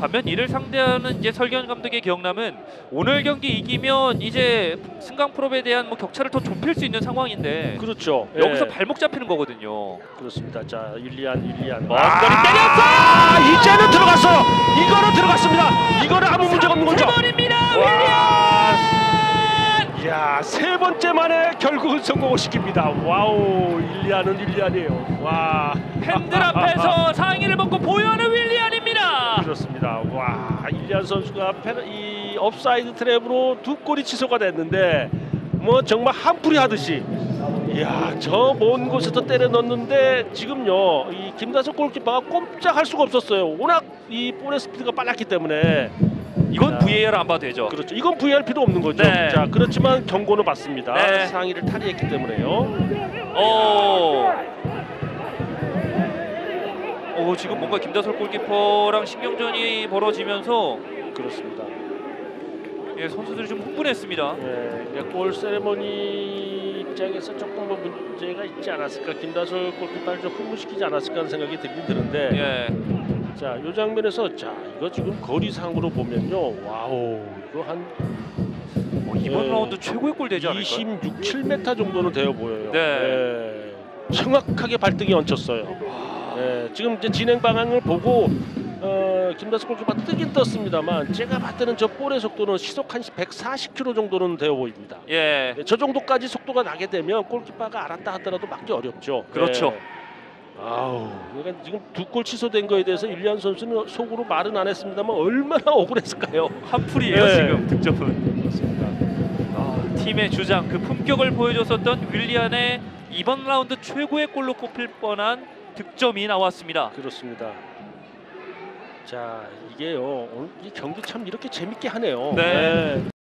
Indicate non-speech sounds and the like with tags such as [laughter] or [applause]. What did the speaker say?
반면 이를 상대하는 이제 설기현 감독의 경남은 오늘 경기 이기면 이제 승강 플옵에 대한 뭐 격차를 더 좁힐 수 있는 상황인데 그렇죠. 여기서 예, 발목 잡히는 거거든요. 그렇습니다. 자, 윌리안, 윌리안. 먼 거리 아, 이제는 들어갔어요. 이거는 들어갔습니다. 이거는 아무 문제가 없는 거죠. 버립니다. 와, 야, 세 번째 만에 결국은 성공을 시킵니다. 와우, 윌리안은 윌리안이에요. 와, 팬들 앞에서 [laughs] 상의를 벗고 보여 와, 윌리안 선수가 페- 이 오프사이드 트랩으로 두 골이 취소가 됐는데 뭐 정말 한풀이 하듯이 이야 저 먼 곳에서 때려 넣는데 지금요 이 김다솔 골키퍼가 꼼짝할 수가 없었어요. 워낙 이 볼의 스피드가 빨랐기 때문에 이건 자. VAR 안 봐도 되죠. 그렇죠. 이건 VAR 필요 없는 거죠. 네. 자 그렇지만 경고는 받습니다. 네. 상의를 탈의했기 때문에요. 어. 어 지금 뭔가 김다솔 골키퍼랑 신경전이 벌어지면서 그렇습니다. 예, 선수들이 좀 흥분했습니다. 네, 그러니까 골 세레머니 입장에서 조금 뭐 문제가 있지 않았을까 김다솔 골키퍼를 좀 흥분시키지 않았을까 하는 생각이 들긴 드는데 예. 자, 이 장면에서 자 이거 지금 거리상으로 보면요, 와우 이거 한 어, 이번 예. 라운드 최고의 골 되지 않을까요? 26, 7m 정도는 되어 보여요. 네. 예, 정확하게 발등에 얹혔어요. 예, 지금 이제 진행 방향을 보고 어, 김다솔 골키퍼 뜨긴 떴습니다만 제가 봤을 때는 저 볼의 속도는 시속 한 140km 정도는 되어 보입니다. 예. 네, 저 정도까지 속도가 나게 되면 골키퍼가 알았다 하더라도 막기 어렵죠. 그렇죠. 네. 아우, 그러니까 지금 두 골 취소된 거에 대해서 일리안 선수는 속으로 말은 안 했습니다만 얼마나 억울했을까요? 한풀이에요 네. 지금 득점은. 그렇습니다. 아, 팀의 주장 그 품격을 보여줬었던 윌리안의 이번 라운드 최고의 골로 꼽힐 뻔한 득점이 나왔습니다. 그렇습니다. 자, 이게요. 오늘 이 경기 참 이렇게 재밌게 하네요. 네.